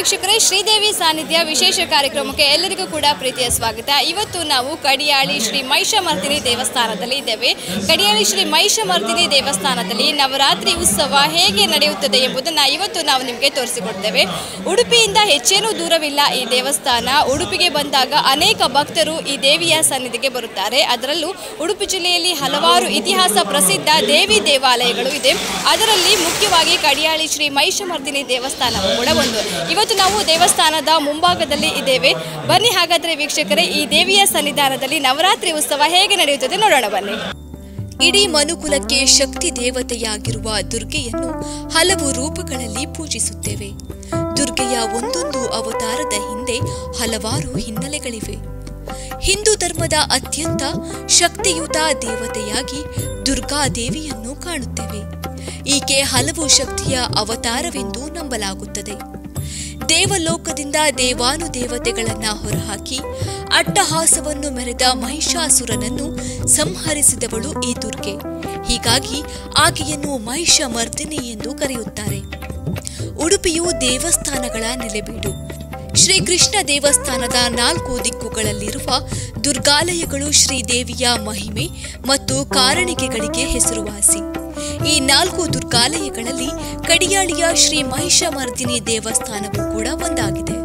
ವೀಕ್ಷಕರೇ, ಶ್ರೀದೇವಿ ಸಾನ್ನಿಧ್ಯ ವಿಶೇಷ ಕಾರ್ಯಕ್ರಮಕ್ಕೆ ಎಲ್ಲರಿಗೂ ಕೂಡ ಪ್ರೀತಿಯ ಸ್ವಾಗತ. ಇವತ್ತು ನಾವು ಕಡಿಯಾಳಿ ಶ್ರೀ ಮಹಿಷಮರ್ದಿನಿ ದೇವಸ್ಥಾನದಲ್ಲಿ ಇದ್ದೇವೆ. ಕಡಿಯಾಳಿ ಶ್ರೀ ಮಹಿಷಮರ್ದಿನಿ ದೇವಸ್ಥಾನದಲ್ಲಿ ನವರಾತ್ರಿ ಉತ್ಸವ ಹೇಗೆ ನಡೆಯುತ್ತದೆ ಎಂಬುದನ್ನು ಇವತ್ತು ನಾವು ನಿಮಗೆ ತೋರಿಸಿಕೊಡ್ತೇವೆ. ಉಡುಪಿಯಿಂದ ಹೆಚ್ಚೇನೂ ದೂರವಿಲ್ಲ ಈ ದೇವಸ್ಥಾನ. ಉಡುಪಿಗೆ ಬಂದಾಗ ಅನೇಕ ಭಕ್ತರು ಈ ದೇವಿಯ ಸನ್ನಿಧಿಗೆ ಬರುತ್ತಾರೆ. ಅದರಲ್ಲೂ ಉಡುಪಿ ಜಿಲ್ಲೆಯಲ್ಲಿ ಹಲವಾರು ಇತಿಹಾಸ ಪ್ರಸಿದ್ಧ ದೇವಿ ದೇವಾಲಯಗಳು ಇದೆ. ಅದರಲ್ಲಿ ಮುಖ್ಯವಾಗಿ ಕಡಿಯಾಳಿ ಶ್ರೀ ಮಹಿಷಮರ್ದಿನಿ ದೇವಸ್ಥಾನವು ಕೂಡ ಒಂದು. ಇವತ್ತು ನಾವು ದೇವಸ್ಥಾನದ ಮುಂಭಾಗದಲ್ಲಿ ಇದ್ದೇವೆ. ಬನ್ನಿ ಹಾಗಾದ್ರೆ ವೀಕ್ಷಕರೇ, ಈ ದೇವಿಯ ಸನ್ನಿಧಾನದಲ್ಲಿ ನವರಾತ್ರಿ ಉತ್ಸವ ಹೇಗೆ ನಡೆಯುತ್ತದೆ ನೋಡೋಣ ಬನ್ನಿ. ಇಡೀ ಮನುಕುಲಕ್ಕೆ ಶಕ್ತಿ ದೇವತೆಯಾಗಿರುವ ದುರ್ಗೆಯನ್ನು ಹಲವು ರೂಪಗಳಲ್ಲಿ ಪೂಜಿಸುತ್ತೇವೆ. ದುರ್ಗೆಯ ಒಂದೊಂದು ಅವತಾರದ ಹಿಂದೆ ಹಲವಾರು ಹಿನ್ನೆಲೆಗಳಿವೆ. ಹಿಂದೂ ಧರ್ಮದ ಅತ್ಯಂತ ಶಕ್ತಿಯುತ ದೇವತೆಯಾಗಿ ದುರ್ಗಾ ದೇವಿಯನ್ನು ಕಾಣುತ್ತೇವೆ. ಈಕೆ ಹಲವು ಶಕ್ತಿಯ ಅವತಾರವೆಂದು ನಂಬಲಾಗುತ್ತದೆ. ದೇವಲೋಕದಿಂದ ದೇವಾನುದೇವತೆಗಳನ್ನ ಹೊರಹಾಕಿ ಅಟ್ಟಹಾಸವನ್ನು ಮೆರೆದ ಮಹಿಷಾಸುರನನ್ನು ಸಂಹರಿಸಿದವಳು ಈ ದುರ್ಗೆ. ಹೀಗಾಗಿ ಆಕೆಯನ್ನು ಮಹಿಷ ಮರ್ದಿನಿ ಎಂದು ಕರೆಯುತ್ತಾರೆ. ಉಡುಪಿಯು ದೇವಸ್ಥಾನಗಳ ನೆಲೆಬೀಡು. ಶ್ರೀಕೃಷ್ಣ ದೇವಸ್ಥಾನದ ನಾಲ್ಕು ದಿಕ್ಕುಗಳಲ್ಲಿರುವ ದುರ್ಗಾಲಯಗಳು ಶ್ರೀದೇವಿಯ ಮಹಿಮೆ ಮತ್ತು ಕಾರಣಿಕೆಗಳಿಗೆ ಹೆಸರುವಾಸಿ. ಈ ನಾಲ್ಕು ದುರ್ಗಾಲಯಗಳಲ್ಲಿ ಕಡಿಯಾಳಿಯ ಶ್ರೀ ಮಹಿಷಮರ್ದಿನಿ ದೇವಸ್ಥಾನವೂ ಕೂಡ ಒಂದಾಗಿದೆ.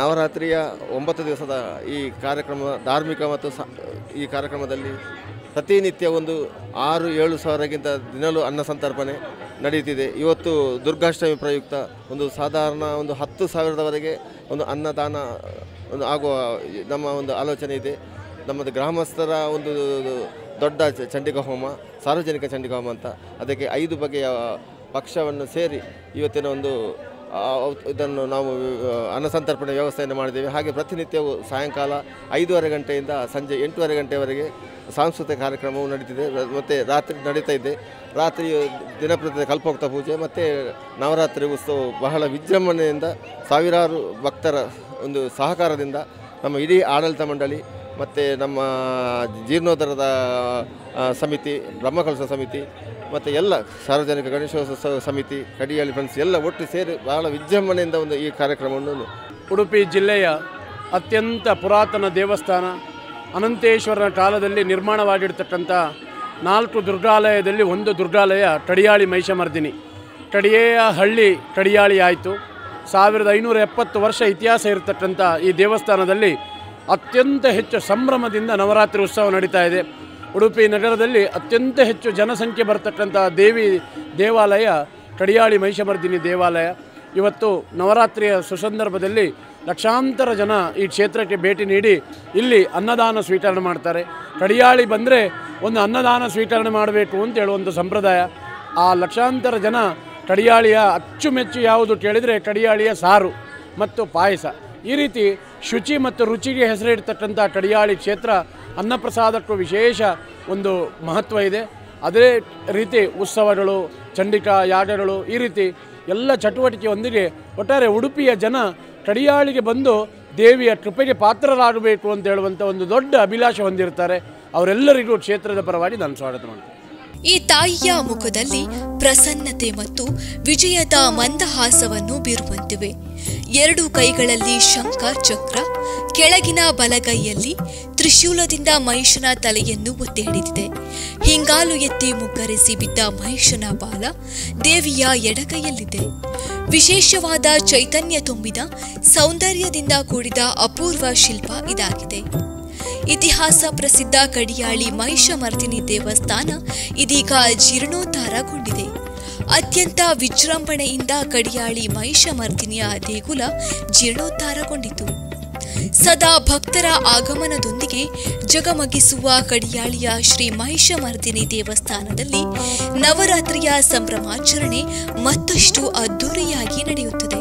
ನವರಾತ್ರಿಯ ಒಂಬತ್ತು ದಿವಸದ ಈ ಕಾರ್ಯಕ್ರಮ, ಧಾರ್ಮಿಕ ಮತ್ತು ಈ ಕಾರ್ಯಕ್ರಮದಲ್ಲಿ ಪ್ರತಿನಿತ್ಯ ಒಂದು ಆರು, ಏಳು ಸಾವಿರಕ್ಕಿಂತ ದಿನಲೂ ಅನ್ನ ಸಂತರ್ಪಣೆ ನಡೆಯುತ್ತಿದೆ. ಇವತ್ತು ದುರ್ಗಾಷ್ಟಮಿ ಪ್ರಯುಕ್ತ ಒಂದು ಸಾಧಾರಣ ಒಂದು ಹತ್ತು ಸಾವಿರದವರೆಗೆ ಒಂದು ಅನ್ನದಾನ, ಒಂದು ಆಗುವ ನಮ್ಮ ಒಂದು ಆಲೋಚನೆ ಇದೆ. ನಮ್ಮದು ಗ್ರಾಮಸ್ಥರ ಒಂದು ದೊಡ್ಡ ಚಂಡಿಕಾ ಹೋಮ ಸಾರ್ವಜನಿಕ ಚಂಡಿಕಾ ಹೋಮ ಅಂತ ಅದಕ್ಕೆ ಐದು ಬಗೆಯ ಪಕ್ಷವನ್ನು ಸೇರಿ ಇವತ್ತಿನ ಒಂದು ಇದನ್ನು ನಾವು ಅನ್ನಸಂತರ್ಪಣೆ ವ್ಯವಸ್ಥೆಯನ್ನು ಮಾಡಿದ್ದೇವೆ. ಹಾಗೆ ಪ್ರತಿನಿತ್ಯವೂ ಸಾಯಂಕಾಲ ಐದೂವರೆ ಗಂಟೆಯಿಂದ ಸಂಜೆ ಎಂಟೂವರೆ ಗಂಟೆವರೆಗೆ ಸಾಂಸ್ಕೃತಿಕ ಕಾರ್ಯಕ್ರಮವು ನಡೀತಿದೆ. ಮತ್ತು ರಾತ್ರಿ ನಡೀತಾ ಇದೆ. ರಾತ್ರಿ ದಿನಪ್ರತಿ ಕಲ್ಪೋಕ್ತ ಪೂಜೆ, ಮತ್ತು ನವರಾತ್ರಿ ಉತ್ಸವ ಬಹಳ ವಿಜೃಂಭಣೆಯಿಂದ ಸಾವಿರಾರು ಭಕ್ತರ ಒಂದು ಸಹಕಾರದಿಂದ ನಮ್ಮ ಇಡೀ ಆಡಳಿತ ಮಂಡಳಿ ಮತ್ತು ನಮ್ಮ ಜೀರ್ಣೋದ್ಧಾರದ ಸಮಿತಿ, ಬ್ರಹ್ಮಕಲಶ ಸಮಿತಿ, ಮತ್ತು ಎಲ್ಲ ಸಾರ್ವಜನಿಕ ಗಣೇಶೋತ್ಸವ ಸಮಿತಿ ಕಡಿಯಾಳಿ ಫ್ರೆಂಡ್ಸ್ ಎಲ್ಲ ಒಟ್ಟು ಸೇರಿ ಬಹಳ ವಿಜೃಂಭಣೆಯಿಂದ ಒಂದು ಈ ಕಾರ್ಯಕ್ರಮವನ್ನು ಉಡುಪಿ ಜಿಲ್ಲೆಯ ಅತ್ಯಂತ ಪುರಾತನ ದೇವಸ್ಥಾನ ಅನಂತೇಶ್ವರನ ಕಾಲದಲ್ಲಿ ನಿರ್ಮಾಣವಾಗಿರ್ತಕ್ಕಂಥ ನಾಲ್ಕು ದುರ್ಗಾಲಯದಲ್ಲಿ ಒಂದು ದುರ್ಗಾಲಯ, ಕಡಿಯಾಳಿ ಮಹಿಷಮರ್ದಿನಿ ಕಡಿಯೆಯ ಹಳ್ಳಿ ಕಡಿಯಾಳಿ ಆಯಿತು. ಸಾವಿರದ ಐನೂರ ಎಪ್ಪತ್ತು ವರ್ಷ ಇತಿಹಾಸ ಇರತಕ್ಕಂಥ ಈ ದೇವಸ್ಥಾನದಲ್ಲಿ ಅತ್ಯಂತ ಹೆಚ್ಚು ಸಂಭ್ರಮದಿಂದ ನವರಾತ್ರಿ ಉತ್ಸವ ನಡೀತಾ ಇದೆ. ಉಡುಪಿ ನಗರದಲ್ಲಿ ಅತ್ಯಂತ ಹೆಚ್ಚು ಜನಸಂಖ್ಯೆ ಬರ್ತಕ್ಕಂಥ ದೇವಿ ದೇವಾಲಯ, ಕಡಿಯಾಳಿ ಮಹಿಷಮರ್ದಿನಿ ದೇವಾಲಯ. ಇವತ್ತು ನವರಾತ್ರಿಯ ಸುಸಂದರ್ಭದಲ್ಲಿ ಲಕ್ಷಾಂತರ ಜನ ಈ ಕ್ಷೇತ್ರಕ್ಕೆ ಭೇಟಿ ನೀಡಿ ಇಲ್ಲಿ ಅನ್ನದಾನ ಸ್ವೀಕರಣೆ ಮಾಡ್ತಾರೆ. ಕಡಿಯಾಳಿ ಬಂದರೆ ಒಂದು ಅನ್ನದಾನ ಸ್ವೀಕರಣೆ ಮಾಡಬೇಕು ಅಂತ ಹೇಳುವಂಥ ಸಂಪ್ರದಾಯ. ಆ ಲಕ್ಷಾಂತರ ಜನ ಕಡಿಯಾಳಿಯ ಅಚ್ಚುಮೆಚ್ಚು ಯಾವುದು ಕೇಳಿದರೆ ಕಡಿಯಾಳಿಯ ಸಾರು ಮತ್ತು ಪಾಯಸ. ಈ ರೀತಿ ಶುಚಿ ಮತ್ತು ರುಚಿಗೆ ಹೆಸರಿಡ್ತಕ್ಕಂಥ ಕಡಿಯಾಳಿ ಕ್ಷೇತ್ರ ಅನ್ನಪ್ರಸಾದಕ್ಕೂ ವಿಶೇಷ ಒಂದು ಮಹತ್ವ ಇದೆ. ಅದೇ ರೀತಿ ಉತ್ಸವಗಳು, ಚಂಡಿಕಾ ಯಾಗಗಳು ಈ ರೀತಿ ಎಲ್ಲ ಚಟುವಟಿಕೆಯೊಂದಿಗೆ ಒಟ್ಟಾರೆ ಉಡುಪಿಯ ಜನ ಕಡಿಯಾಳಿಗೆ ಬಂದು ದೇವಿಯ ಕೃಪೆಗೆ ಪಾತ್ರರಾಗಬೇಕು ಅಂತ ಹೇಳುವಂಥ ಒಂದು ದೊಡ್ಡ ಅಭಿಲಾಷೆ ಹೊಂದಿರ್ತಾರೆ. ಅವರೆಲ್ಲರಿಗೂ ಕ್ಷೇತ್ರದ ಪರವಾಗಿ ನಾನು ಸ್ವಾಗತ ಮಾಡ್ತೀನಿ. ಈ ತಾಯಿಯ ಮುಖದಲ್ಲಿ ಪ್ರಸನ್ನತೆ ಮತ್ತು ವಿಜಯದ ಮಂದಹಾಸವನ್ನು ಬೀರುವಂತಿವೆ. ಎರಡು ಕೈಗಳಲ್ಲಿ ಶಂಖ ಚಕ್ರ, ಕೆಳಗಿನ ಬಲಗೈಯಲ್ಲಿ ತ್ರಿಶೂಲದಿಂದ ಮಹಿಷನ ತಲೆಯನ್ನು ಒತ್ತಿ ಹಿಡಿದಿದೆ. ಹಿಂಗಾಲು ಎತ್ತಿ ಮುಗ್ಗರಿಸಿ ಬಿದ್ದ ಮಹಿಷನ ಬಾಲ ದೇವಿಯ ಎಡಗೈಯಲ್ಲಿದೆ. ವಿಶೇಷವಾದ ಚೈತನ್ಯ ತುಂಬಿದ ಸೌಂದರ್ಯದಿಂದ ಕೂಡಿದ ಅಪೂರ್ವ ಶಿಲ್ಪ ಇದಾಗಿದೆ. ಇತಿಹಾಸ ಪ್ರಸಿದ್ಧ ಕಡಿಯಾಳಿ ಮಹಿಷಮರ್ದಿನಿ ದೇವಸ್ಥಾನ ಇದೀಗ ಜೀರ್ಣೋದ್ಧಾರಗೊಂಡಿದೆ. ಅತ್ಯಂತ ವಿಜೃಂಭಣೆಯಿಂದ ಕಡಿಯಾಳಿ ಮಹಿಷಮರ್ದಿನಿಯ ದೇಗುಲ ಜೀರ್ಣೋದ್ಧಾರಗೊಂಡಿತು. ಸದಾ ಭಕ್ತರ ಆಗಮನದೊಂದಿಗೆ ಜಗಮಗಿಸುವ ಕಡಿಯಾಳಿಯ ಶ್ರೀ ಮಹಿಷಮರ್ದಿನಿ ದೇವಸ್ಥಾನದಲ್ಲಿ ನವರಾತ್ರಿಯ ಸಂಭ್ರಮಾಚರಣೆ ಮತ್ತಷ್ಟು ಅದ್ದೂರಿಯಾಗಿ ನಡೆಯುತ್ತದೆ.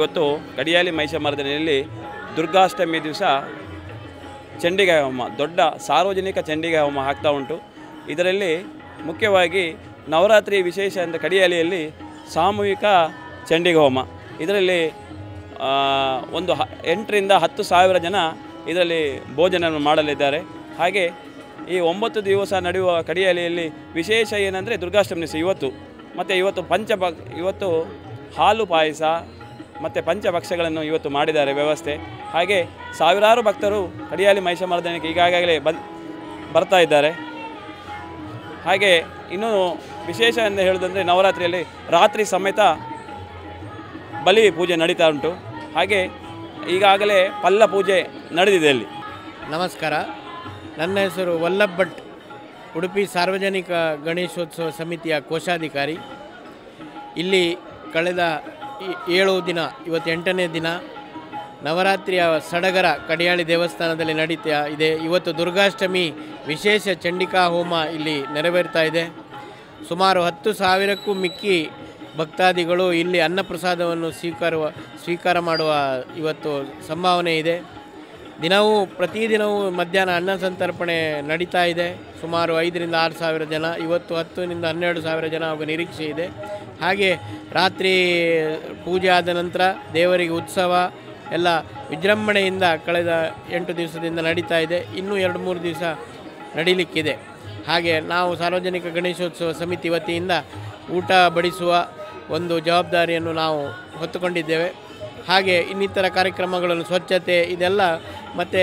ಇವತ್ತು ಕಡಿಯಾಲಿ ಮಹಿಷಮರ್ದನೆಯಲ್ಲಿ ದುರ್ಗಾಷ್ಟಮಿ ದಿವಸ ಚಂಡಿಗಾಯ ಹೋಮ ದೊಡ್ಡ ಸಾರ್ವಜನಿಕ ಚಂಡಿಗೆ ಹೋಮ ಆಗ್ತಾ ಉಂಟು. ಇದರಲ್ಲಿ ಮುಖ್ಯವಾಗಿ ನವರಾತ್ರಿ ವಿಶೇಷ ಅಂತ ಕಡಿಯಾಲಿಯಲ್ಲಿ ಸಾಮೂಹಿಕ ಚಂಡಿಗೆ ಹೋಮ ಇದರಲ್ಲಿ ಒಂದು ಹ, ಎಂಟರಿಂದ ಹತ್ತು ಸಾವಿರ ಜನ ಇದರಲ್ಲಿ ಭೋಜನವನ್ನು ಮಾಡಲಿದ್ದಾರೆ. ಹಾಗೆ ಈ ಒಂಬತ್ತು ದಿವಸ ನಡೆಯುವ ಕಡಿಯಾಲಿಯಲ್ಲಿ ವಿಶೇಷ ಏನಂದರೆ ದುರ್ಗಾಷ್ಟಮಿ ಇವತ್ತು. ಮತ್ತು ಇವತ್ತು ಪಂಚಭ ಇವತ್ತು ಹಾಲು ಪಾಯಸ ಮತ್ತು ಪಂಚಭಕ್ಷಗಳನ್ನು ಇವತ್ತು ಮಾಡಿದ್ದಾರೆ ವ್ಯವಸ್ಥೆ. ಹಾಗೆ ಸಾವಿರಾರು ಭಕ್ತರು ಕಡಿಯಾಲಿ ಮಹಿಷಮರ್ದನಕ್ಕೆ ಈಗಾಗಲೇ ಬಂದು ಬರ್ತಾ ಇದ್ದಾರೆ. ಹಾಗೆ ಇನ್ನೂ ವಿಶೇಷ ಎಂದು ಹೇಳೋದಂದರೆ ನವರಾತ್ರಿಯಲ್ಲಿ ರಾತ್ರಿ ಸಮೇತ ಬಲಿ ಪೂಜೆ ನಡೀತಾ ಉಂಟು. ಹಾಗೆ ಈಗಾಗಲೇ ಪಲ್ಲ ಪೂಜೆ ನಡೆದಿದೆ ಅಲ್ಲಿ ನಮಸ್ಕಾರ. ನನ್ನ ಹೆಸರು ವಲ್ಲಭ್ ಭಟ್, ಉಡುಪಿ ಸಾರ್ವಜನಿಕ ಗಣೇಶೋತ್ಸವ ಸಮಿತಿಯ ಕೋಶಾಧಿಕಾರಿ. ಇಲ್ಲಿ ಕಳೆದ ಏಳು ದಿನ, ಇವತ್ತು ಎಂಟನೇ ದಿನ, ನವರಾತ್ರಿಯ ಸಡಗರ ಕಡಿಯಾಳಿ ದೇವಸ್ಥಾನದಲ್ಲಿ ನಡೀತಾ ಇದೆ. ಇವತ್ತು ದುರ್ಗಾಷ್ಟಮಿ ವಿಶೇಷ ಚಂಡಿಕಾ ಹೋಮ ಇಲ್ಲಿ ನೆರವೇರ್ತಾ ಇದೆ. ಸುಮಾರು ಹತ್ತು ಸಾವಿರಕ್ಕೂ ಮಿಕ್ಕಿ ಭಕ್ತಾದಿಗಳು ಇಲ್ಲಿ ಅನ್ನಪ್ರಸಾದವನ್ನು ಸ್ವೀಕಾರ ಸ್ವೀಕಾರ ಮಾಡುವ ಇವತ್ತು ಸಂಭಾವನೆ ಇದೆ. ದಿನವೂ ಪ್ರತಿದಿನವೂ ಮಧ್ಯಾಹ್ನ ಅನ್ನ ಸಂತರ್ಪಣೆ ನಡೀತಾ ಇದೆ. ಸುಮಾರು ಐದರಿಂದ ಆರು ಸಾವಿರ ಜನ, ಇವತ್ತು ಹತ್ತರಿಂದ ಹನ್ನೆರಡು ಸಾವಿರ ಜನ ಆಗುವ ನಿರೀಕ್ಷೆ ಇದೆ. ಹಾಗೆ ರಾತ್ರಿ ಪೂಜೆ ಆದ ನಂತರ ದೇವರಿಗೆ ಉತ್ಸವ, ಎಲ್ಲ ವಿಜೃಂಭಣೆಯಿಂದ ಕಳೆದ ಎಂಟು ದಿವಸದಿಂದ ನಡೀತಾ ಇದೆ. ಇನ್ನೂ ಎರಡು ಮೂರು ದಿವಸ ನಡೀಲಿಕ್ಕಿದೆ. ಹಾಗೆ ನಾವು ಸಾರ್ವಜನಿಕ ಗಣೇಶೋತ್ಸವ ಸಮಿತಿ ವತಿಯಿಂದ ಊಟ ಬಡಿಸುವ ಒಂದು ಜವಾಬ್ದಾರಿಯನ್ನು ನಾವು ಹೊತ್ತುಕೊಂಡಿದ್ದೇವೆ. ಹಾಗೆ ಇನ್ನಿತರ ಕಾರ್ಯಕ್ರಮಗಳನ್ನು, ಸ್ವಚ್ಛತೆ ಇದೆಲ್ಲ ಮತ್ತು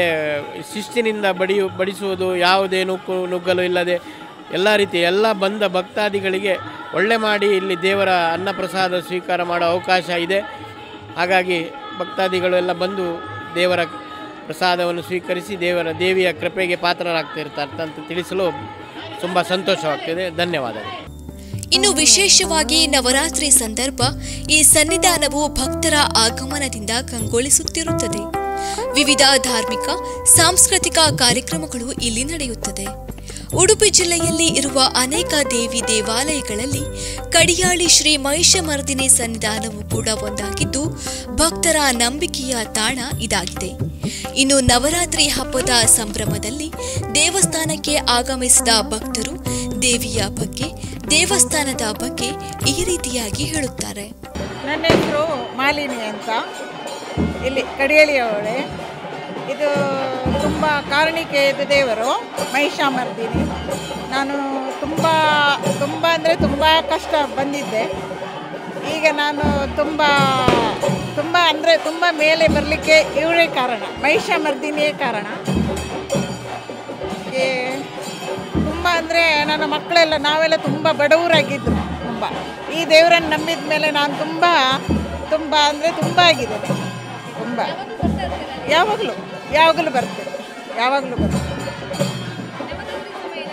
ಶಿಸ್ತಿನಿಂದ ಬಡಿಯು, ಬಡಿಸುವುದು ಯಾವುದೇ ನುಗ್ಗು, ನುಗ್ಗಲು ಇಲ್ಲದೆ ಎಲ್ಲ ರೀತಿ ಎಲ್ಲ ಬಂದ ಭಕ್ತಾದಿಗಳಿಗೆ ಒಳ್ಳೆ ಮಾಡಿ ಇಲ್ಲಿ ದೇವರ ಅನ್ನಪ್ರಸಾದ ಸ್ವೀಕಾರ ಮಾಡೋ ಅವಕಾಶ ಇದೆ. ಹಾಗಾಗಿ ಭಕ್ತಾದಿಗಳು ಎಲ್ಲ ಬಂದು ದೇವರ ಪ್ರಸಾದವನ್ನು ಸ್ವೀಕರಿಸಿ ದೇವರ ದೇವಿಯ ಕೃಪೆಗೆ ಪಾತ್ರರಾಗ್ತಿರ್ತಾರೆ ಅಂತ ತಿಳಿಸಲು ತುಂಬ ಸಂತೋಷವಾಗ್ತಿದೆ. ಧನ್ಯವಾದಗಳು. ಇನ್ನು ವಿಶೇಷವಾಗಿ ನವರಾತ್ರಿ ಸಂದರ್ಭ ಈ ಸನ್ನಿಧಾನವು ಭಕ್ತರ ಆಗಮನದಿಂದ ಕಂಗೊಳಿಸುತ್ತಿರುತ್ತದೆ. ವಿವಿಧ ಧಾರ್ಮಿಕ, ಸಾಂಸ್ಕೃತಿಕ ಕಾರ್ಯಕ್ರಮಗಳು ಇಲ್ಲಿ ನಡೆಯುತ್ತದೆ. ಉಡುಪಿ ಜಿಲ್ಲೆಯಲ್ಲಿ ಇರುವ ಅನೇಕ ದೇವಿ ದೇವಾಲಯಗಳಲ್ಲಿ ಕಡಿಯಾಳಿ ಶ್ರೀ ಮಹಿಷಮರ್ದಿನಿ ಸನ್ನಿಧಾನವು ಕೂಡ ಒಂದಾಗಿದ್ದು, ಭಕ್ತರ ನಂಬಿಕೆಯ ತಾಣ ಇದಾಗಿದೆ. ಇನ್ನು ನವರಾತ್ರಿ ಹಬ್ಬದ ಸಂಭ್ರಮದಲ್ಲಿ ದೇವಸ್ಥಾನಕ್ಕೆ ಆಗಮಿಸಿದ ಭಕ್ತರು ದೇವಿಯ ಬಗ್ಗೆ, ದೇವಸ್ಥಾನದ ಬಗ್ಗೆ ಈ ರೀತಿಯಾಗಿ ಹೇಳುತ್ತಾರೆ. ನನ್ನ ಹೆಸರು ಮಾಲಿನಿ ಅಂತ. ಇಲ್ಲಿ ಕಡಿಯಳಿಯವಳೆ ಇದು ತುಂಬ ಕಾರಣಿಕೆಯದ ದೇವರು, ಮಹಿಷಾಮರ್ದಿನಿ. ನಾನು ತುಂಬ ತುಂಬ ಅಂದರೆ ತುಂಬ ಕಷ್ಟ ಬಂದಿದ್ದೆ. ಈಗ ನಾನು ತುಂಬ ತುಂಬ ಅಂದರೆ ತುಂಬ ಮೇಲೆ ಬರಲಿಕ್ಕೆ ಇವಳೇ ಕಾರಣ, ಮಹಿಷಾಮರ್ದಿನಿಯೇ ಕಾರಣ. ತುಂಬ ಅಂದರೆ ನನ್ನ ಮಕ್ಕಳೆಲ್ಲ ನಾವೆಲ್ಲ ತುಂಬ ಬಡವರಾಗಿದ್ದರು ತುಂಬ. ಈ ದೇವರನ್ನು ನಂಬಿದ ಮೇಲೆ ನಾನು ತುಂಬ ತುಂಬ ಅಂದರೆ ತುಂಬ ಆಗಿದೆ ತುಂಬ. ಯಾವಾಗಲೂ ಯಾವಾಗಲೂ ಬರ್ತೇವೆ ಯಾವಾಗಲೂ ಬರ್ತೇವೆ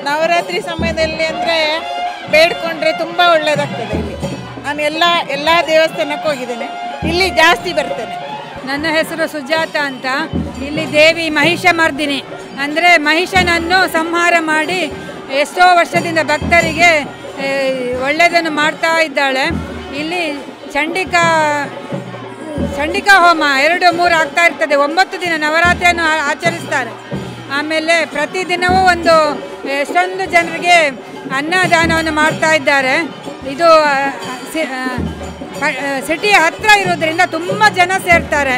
ನವರಾತ್ರಿ ಸಮಯದಲ್ಲಿ ಅಂದರೆ ಬೇಡ್ಕೊಂಡ್ರೆ ತುಂಬ ಒಳ್ಳೆಯದಾಗ್ತದೆ ಇಲ್ಲಿ. ನಾನು ಎಲ್ಲ ಎಲ್ಲ ದೇವಸ್ಥಾನಕ್ಕೆ ಹೋಗಿದ್ದೇನೆ. ಇಲ್ಲಿ ಜಾಸ್ತಿ ಬರ್ತೇನೆ. ನನ್ನ ಹೆಸರು ಸುಜಾತ ಅಂತ. ಇಲ್ಲಿ ದೇವಿ ಮಹಿಷ ಮರ್ದಿನಿ ಅಂದರೆ ಮಹಿಷನನ್ನು ಸಂಹಾರ ಮಾಡಿ ಎಷ್ಟೋ ವರ್ಷದಿಂದ ಭಕ್ತರಿಗೆ ಒಳ್ಳೆಯದನ್ನು ಮಾಡ್ತಾ ಇದ್ದಾಳೆ. ಇಲ್ಲಿ ಚಂಡಿಕಾ ಚಂಡಿಕಾ ಹೋಮ ಎರಡು ಮೂರು ಆಗ್ತಾ ಇರ್ತದೆ. ಒಂಬತ್ತು ದಿನ ನವರಾತ್ರಿಯನ್ನು ಆಚರಿಸ್ತಾರೆ. ಆಮೇಲೆ ಪ್ರತಿದಿನವೂ ಒಂದು, ಎಷ್ಟೊಂದು ಜನರಿಗೆ ಅನ್ನದಾನವನ್ನು ಮಾಡ್ತಾ ಇದ್ದಾರೆ. ಇದು ಸಿಟಿ ಹತ್ತಿರ ಇರೋದ್ರಿಂದ ತುಂಬ ಜನ ಸೇರ್ತಾರೆ.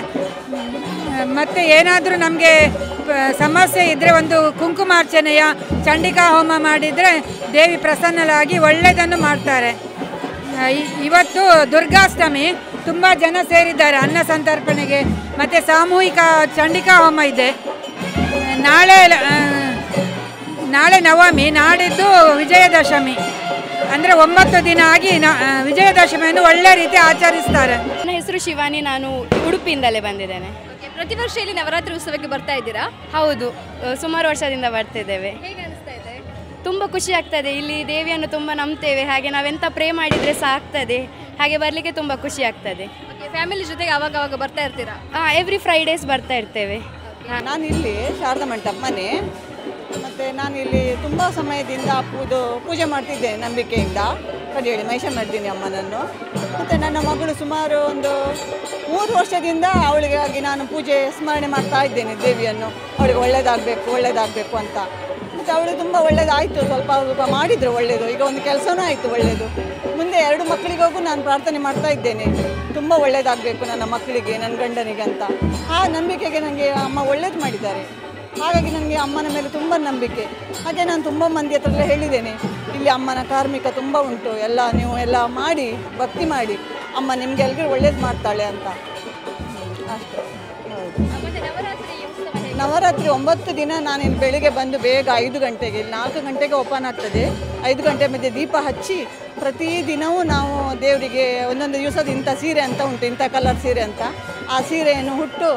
ಮತ್ತು ಏನಾದರೂ ನಮಗೆ ಸಮಸ್ಯೆ ಇದ್ದರೆ ಒಂದು ಕುಂಕುಮಾರ್ಚನೆಯ ಚಂಡಿಕಾ ಹೋಮ ಮಾಡಿದರೆ ದೇವಿ ಪ್ರಸನ್ನಳಾಗಿ ಒಳ್ಳೆಯದನ್ನು ಮಾಡ್ತಾರೆ. ಇವತ್ತು ದುರ್ಗಾಷ್ಟಮಿ, ತುಂಬ ಜನ ಸೇರಿದ್ದಾರೆ ಅನ್ನ ಸಂತರ್ಪಣೆಗೆ, ಮತ್ತು ಸಾಮೂಹಿಕ ಚಂಡಿಕಾ ಹೋಮ ಇದೆ. ನಾಳೆ ನಾಳೆ ನವಮಿ, ನಾಡಿದ್ದು ವಿಜಯದಶಮಿ. ಅಂದರೆ ಒಂಬತ್ತು ದಿನ ಆಗಿ ವಿಜಯದಶಮಿಯನ್ನು ಒಳ್ಳೆ ರೀತಿ ಆಚರಿಸ್ತಾರೆ. ನನ್ನ ಹೆಸರು ಶಿವಾನಿ, ನಾನು ಉಡುಪಿಯಿಂದಲೇ ಬಂದಿದ್ದೇನೆ. ಪ್ರತಿ ವರ್ಷ ಇಲ್ಲಿ ನವರಾತ್ರಿ ಉತ್ಸವಕ್ಕೆ ಬರ್ತಾ ಇದ್ದೀರಾ? ಹೌದು. ಸುಮಾರು ವರ್ಷದಿಂದ ಬರ್ತಿದ್ದೇವೆ ಹೇಗೆ ಅನಿಸ್ತಾ ಇದೆ? ತುಂಬ ಖುಷಿ ಆಗ್ತದೆ ಇಲ್ಲಿ ದೇವಿಯನ್ನು ತುಂಬ ನಂಬ್ತೇವೆ. ಹಾಗೆ ನಾವೆಂತ ಪ್ರೇ ಮಾಡಿದರೆ ಸಹ ಆಗ್ತದೆ ಹಾಗೆ ಬರಲಿಕ್ಕೆ ತುಂಬ ಖುಷಿ ಆಗ್ತದೆ ಫ್ಯಾಮಿಲಿ ಜೊತೆಗೆ ಅವಾಗ ಅವಾಗ ಬರ್ತಾ ಇರ್ತೀರಾ? ಹಾಂ ಎವ್ರಿ ಫ್ರೈಡೇಸ್ ಬರ್ತಾ ಇರ್ತೇವೆ. ನಾನು ಇಲ್ಲಿ ಶಾರದಾ ಮಂಟಪ ಮನೆ. ಮತ್ತು ನಾನು ಇಲ್ಲಿ ತುಂಬ ಸಮಯದಿಂದ ಇದು ಪೂಜೆ ಮಾಡ್ತಿದ್ದೆ ನಂಬಿಕೆಯಿಂದ. ಕಡಿಯಳಿ ಮಾಡ್ತೀನಿ ಅಮ್ಮನನ್ನು. ಮತ್ತು ನನ್ನ ಮಗಳು ಸುಮಾರು ಒಂದು ಮೂರು ವರ್ಷದಿಂದ ಅವಳಿಗಾಗಿ ನಾನು ಪೂಜೆ, ಸ್ಮರಣೆ ಮಾಡ್ತಾ ಇದ್ದೇನೆ ದೇವಿಯನ್ನು. ಅವಳಿಗೆ ಒಳ್ಳೇದಾಗಬೇಕು ಒಳ್ಳೇದಾಗಬೇಕು ಅಂತ. ಮತ್ತು ಅವಳು ತುಂಬ ಒಳ್ಳೇದಾಯಿತು, ಸ್ವಲ್ಪ ಸ್ವಲ್ಪ ಮಾಡಿದರು ಒಳ್ಳೆಯದು ಈಗ ಒಂದು ಕೆಲಸನೂ ಆಯಿತು ಒಳ್ಳೆಯದು ಮುಂದೆ ಎರಡು ಮಕ್ಕಳಿಗೋಗೂ ನಾನು ಪ್ರಾರ್ಥನೆ ಮಾಡ್ತಾ ಇದ್ದೇನೆ. ತುಂಬ ಒಳ್ಳೇದಾಗಬೇಕು ನನ್ನ ಮಕ್ಕಳಿಗೆ, ನನ್ನ ಗಂಡನಿಗೆ ಅಂತ. ಆ ನಂಬಿಕೆಗೆ ನನಗೆ ಅಮ್ಮ ಒಳ್ಳೇದು ಮಾಡಿದ್ದಾರೆ. ಹಾಗಾಗಿ ನನಗೆ ಅಮ್ಮನ ಮೇಲೆ ತುಂಬ ನಂಬಿಕೆ. ಹಾಗೆ ನಾನು ತುಂಬ ಮಂದಿ ಹತ್ರ ಹೇಳಿದ್ದೇನೆ, ಇಲ್ಲಿ ಅಮ್ಮನ ಕಾರ್ಮಿಕ ತುಂಬ ಉಂಟು, ಎಲ್ಲ ನೀವು ಎಲ್ಲ ಮಾಡಿ, ಭಕ್ತಿ ಮಾಡಿ, ಅಮ್ಮ ನಿಮಗೆ ಎಲ್ಲರೂ ಒಳ್ಳೇದು ಮಾಡ್ತಾಳೆ ಅಂತ. ಅಷ್ಟೇ. ನವರಾತ್ರಿ ಒಂಬತ್ತು ದಿನ ನಾನು ಇಲ್ಲಿ ಬೆಳಿಗ್ಗೆ ಬಂದು ಬೇಗ ಐದು ಗಂಟೆಗೆ ಇಲ್ಲಿ ನಾಲ್ಕು ಗಂಟೆಗೆ ಓಪನ್ ಆಗ್ತದೆ. ಐದು ಗಂಟೆ ಮಧ್ಯೆ ದೀಪ ಹಚ್ಚಿ ಪ್ರತಿ ದಿನವೂ ನಾವು ದೇವರಿಗೆ ಒಂದೊಂದು ದಿವಸದ ಇಂಥ ಸೀರೆ ಅಂತ ಉಂಟು, ಇಂಥ ಕಲರ್ ಸೀರೆ ಅಂತ. ಆ ಸೀರೆಯನ್ನು ಹುಟ್ಟು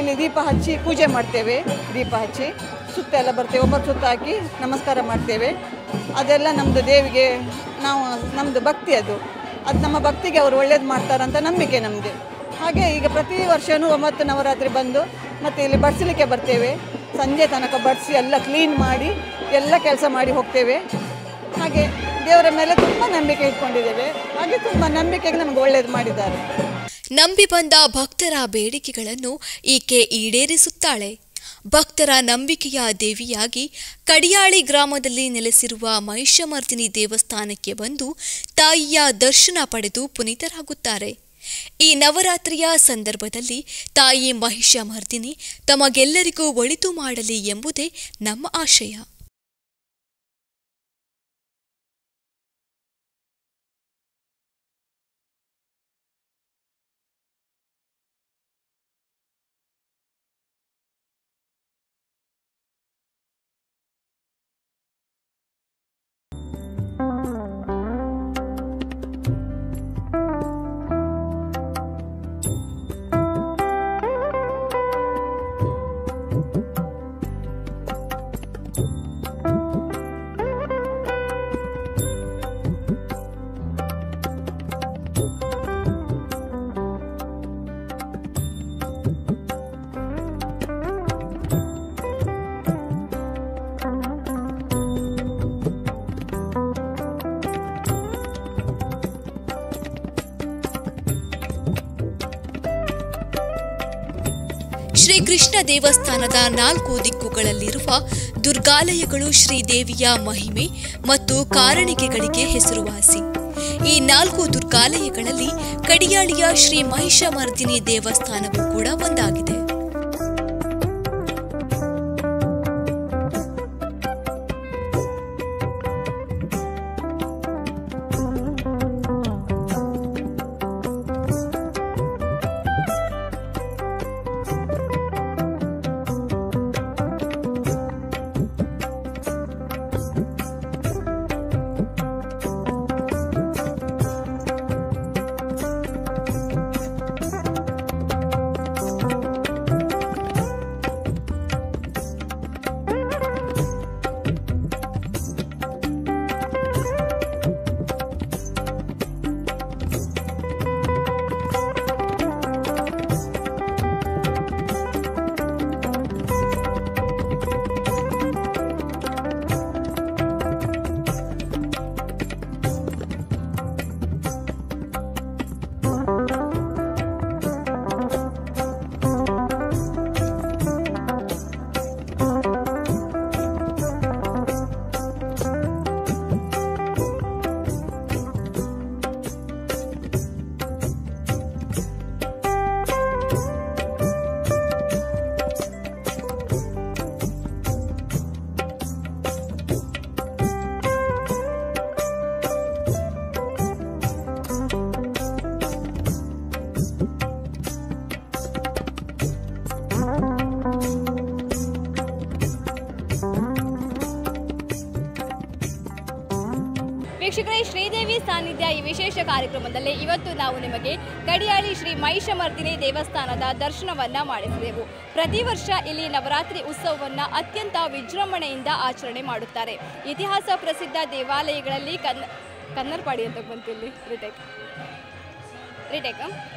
ಇಲ್ಲಿ ದೀಪ ಹಚ್ಚಿ ಪೂಜೆ ಮಾಡ್ತೇವೆ, ದೀಪ ಹಚ್ಚಿ. ಸುತ್ತ ಎಲ್ಲ ಬರ್ತೇವೆ ಒಂಬತ್ತು ಸುತ್ತ ಹಾಕಿ ನಮಸ್ಕಾರ ಮಾಡ್ತೇವೆ. ಅದೆಲ್ಲ ನಮ್ಮದು ದೇವಿಗೆ ನಾವು ನಮ್ಮದು ಭಕ್ತಿ ಅದು. ಅದು ನಮ್ಮ ಭಕ್ತಿಗೆ ಅವರು ಒಳ್ಳೇದು ಮಾಡ್ತಾರಂತ ನಂಬಿಕೆ ನಮಗೆ ಹಾಗೆ ಈಗ ಪ್ರತಿ ವರ್ಷವೂ ಒಂಬತ್ತು ನವರಾತ್ರಿ ಬಂದು ಮತ್ತು ಇಲ್ಲಿ ಬಡಿಸಲಿಕ್ಕೆ ಬರ್ತೇವೆ. ಸಂಜೆ ತನಕ ಬಡಿಸಿ ಎಲ್ಲ ಕ್ಲೀನ್ ಮಾಡಿ ಎಲ್ಲ ಕೆಲಸ ಮಾಡಿ ಹೋಗ್ತೇವೆ. ಹಾಗೆ ದೇವರ ಮೇಲೆ ತುಂಬ ನಂಬಿಕೆ ಇಟ್ಕೊಂಡಿದ್ದೇವೆ. ಹಾಗೆ ತುಂಬ ನಂಬಿಕೆಗೆ ನಮ್ಗೆ ಒಳ್ಳೇದು ಮಾಡಿದ್ದಾರೆ. ನಂಬಿ ಬಂದ ಭಕ್ತರ ಬೇಡಿಕೆಗಳನ್ನು ಈಕೆ ಈಡೇರಿಸುತ್ತಾಳೆ. ಭಕ್ತರ ನಂಬಿಕೆಯ ದೇವಿಯಾಗಿ ಕಡಿಯಾಳಿ ಗ್ರಾಮದಲ್ಲಿ ನೆಲೆಸಿರುವ ಮಹಿಷಮರ್ದಿನಿ ದೇವಸ್ಥಾನಕ್ಕೆ ಬಂದು ತಾಯಿಯ ದರ್ಶನ ಪಡೆದು ಪುನೀತರಾಗುತ್ತಾರೆ. ಈ ನವರಾತ್ರಿಯ ಸಂದರ್ಭದಲ್ಲಿ ತಾಯಿ ಮಹಿಷಮರ್ದಿನಿ ತಮಗೆಲ್ಲರಿಗೂ ಒಳಿತು ಮಾಡಲಿ ಎಂಬುದೇ ನಮ್ಮ ಆಶಯ. ಶ್ರೀ ಕೃಷ್ಣ ದೇವಸ್ಥಾನದ ನಾಲ್ಕು ದಿಕ್ಕುಗಳಲ್ಲಿರುವ ದುರ್ಗಾಲಯಗಳು ಶ್ರೀದೇವಿಯ ಮಹಿಮೆ ಮತ್ತು ಕಾರಣಿಕೆಗಳಿಗೆ ಹೆಸರುವಾಸಿ. ಈ ನಾಲ್ಕು ದುರ್ಗಾಲಯಗಳಲ್ಲಿ ಕಡಿಯಾಳಿಯ ಶ್ರೀ ಮಹಿಷಮರ್ದಿನಿ ದೇವಸ್ಥಾನವೂ ಕೂಡ ಒಂದಾಗಿದೆ. ವೀಕ್ಷಕರೇ, ಶ್ರೀದೇವಿ ಸಾನ್ನಿಧ್ಯ ಈ ವಿಶೇಷ ಕಾರ್ಯಕ್ರಮದಲ್ಲಿ ಇವತ್ತು ನಾವು ನಿಮಗೆ ಕಡಿಯಾಳಿ ಶ್ರೀ ಮಹಿಷಮರ್ದಿನಿ ದೇವಸ್ಥಾನದ ದರ್ಶನವನ್ನ ಮಾಡಿಸಿದೆವು. ಪ್ರತಿ ವರ್ಷ ಇಲ್ಲಿ ನವರಾತ್ರಿ ಉತ್ಸವವನ್ನ ಅತ್ಯಂತ ವಿಜೃಂಭಣೆಯಿಂದ ಆಚರಣೆ ಮಾಡುತ್ತಾರೆ. ಇತಿಹಾಸ ಪ್ರಸಿದ್ಧ ದೇವಾಲಯಗಳಲ್ಲಿ ಕನ್ನ ಕನ್ನರ್ಪಾಡಿ ಅಂತ ಬಂತು ಇಲ್ಲಿ. ರಿಟೇಕ್. ರಿಟೇಕ್.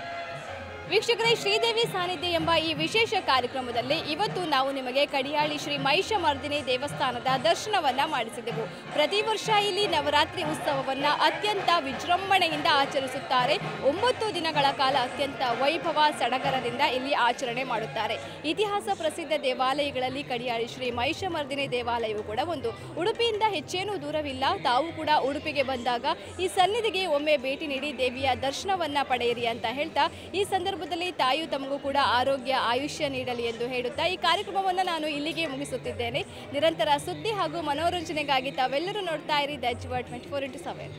ವೀಕ್ಷಕರೇ, ಶ್ರೀದೇವಿ ಸಾನ್ನಿಧ್ಯ ಎಂಬ ಈ ವಿಶೇಷ ಕಾರ್ಯಕ್ರಮದಲ್ಲಿ ಇವತ್ತು ನಾವು ನಿಮಗೆ ಕಡಿಯಾಳಿ ಶ್ರೀ ಮಹಿಷಮರ್ದಿನಿ ದೇವಸ್ಥಾನದ ದರ್ಶನವನ್ನ ಮಾಡಿಸಿದೆವು. ಪ್ರತಿ ವರ್ಷ ಇಲ್ಲಿ ನವರಾತ್ರಿ ಉತ್ಸವವನ್ನ ಅತ್ಯಂತ ವಿಜೃಂಭಣೆಯಿಂದ ಆಚರಿಸುತ್ತಾರೆ. ಒಂಬತ್ತು ದಿನಗಳ ಕಾಲ ಅತ್ಯಂತ ವೈಭವ ಸಡಗರದಿಂದ ಇಲ್ಲಿ ಆಚರಣೆ ಮಾಡುತ್ತಾರೆ. ಇತಿಹಾಸ ಪ್ರಸಿದ್ಧ ದೇವಾಲಯಗಳಲ್ಲಿ ಕಡಿಯಾಳಿ ಶ್ರೀ ಮಹಿಷಮರ್ದಿನಿ ದೇವಾಲಯವು ಕೂಡ ಒಂದು. ಉಡುಪಿಯಿಂದ ಹೆಚ್ಚೇನೂ ದೂರವಿಲ್ಲ. ತಾವು ಕೂಡ ಉಡುಪಿಗೆ ಬಂದಾಗ ಈ ಸನ್ನಿಧಿಗೆ ಒಮ್ಮೆ ಭೇಟಿ ನೀಡಿ ದೇವಿಯ ದರ್ಶನವನ್ನ ಪಡೆಯಿರಿ ಅಂತ ಹೇಳ್ತಾ ಈ ಸಂದರ್ಭದಲ್ಲಿ ತಾಯಿಯು ತಮಗೂ ಕೂಡ ಆರೋಗ್ಯ, ಆಯುಷ್ಯ ನೀಡಲಿ ಎಂದು ಹೇಳುತ್ತಾ ಈ ಕಾರ್ಯಕ್ರಮವನ್ನು ನಾನು ಇಲ್ಲಿಗೆ ಮುಗಿಸುತ್ತಿದ್ದೇನೆ. ನಿರಂತರ ಸುದ್ದಿ ಹಾಗೂ ಮನೋರಂಜನೆಗಾಗಿ ತಾವೆಲ್ಲರೂ ನೋಡ್ತಾ ಇರಿ ದಜ್ವ ಟ್ವೆಂಟಿ ಫೋರ್ ಇಂಟು ಸೆವೆನ್